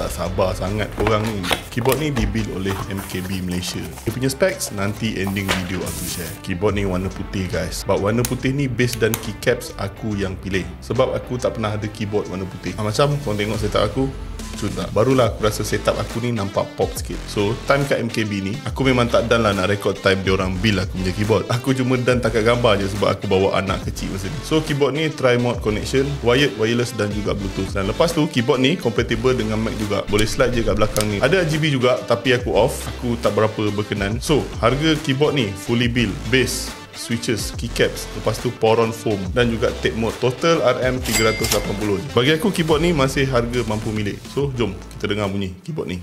tak sabar sangat korang ni. Keyboard ni dibuild oleh MKB Malaysia. Dia punya specs nanti ending video aku share. Keyboard ni warna putih guys. Sebab warna putih ni base dan keycaps aku yang pilih. Sebab aku tak pernah ada keyboard warna putih. Ha, macam korang tengok setup aku, Cun tak? Barulah aku rasa setup aku ni nampak pop sikit. So time kat MKB ni Aku memang tak dan lah nak record time diorang bill aku punya keyboard. Aku cuma dan takat gambar je Sebab aku bawa anak kecil masa ni. So keyboard ni tri-mode connection Wired, wireless dan juga bluetooth. Dan lepas tu keyboard ni compatible dengan Mac juga. Boleh slide je kat belakang ni. Ada RGB juga Tapi aku off. Aku tak berapa berkenan. So harga keyboard ni fully build Base switches, keycaps, lepas tu poron foam dan juga tape mode. Total RM380 je. Bagi aku keyboard ni masih harga mampu milik. So, jom kita dengar bunyi keyboard ni.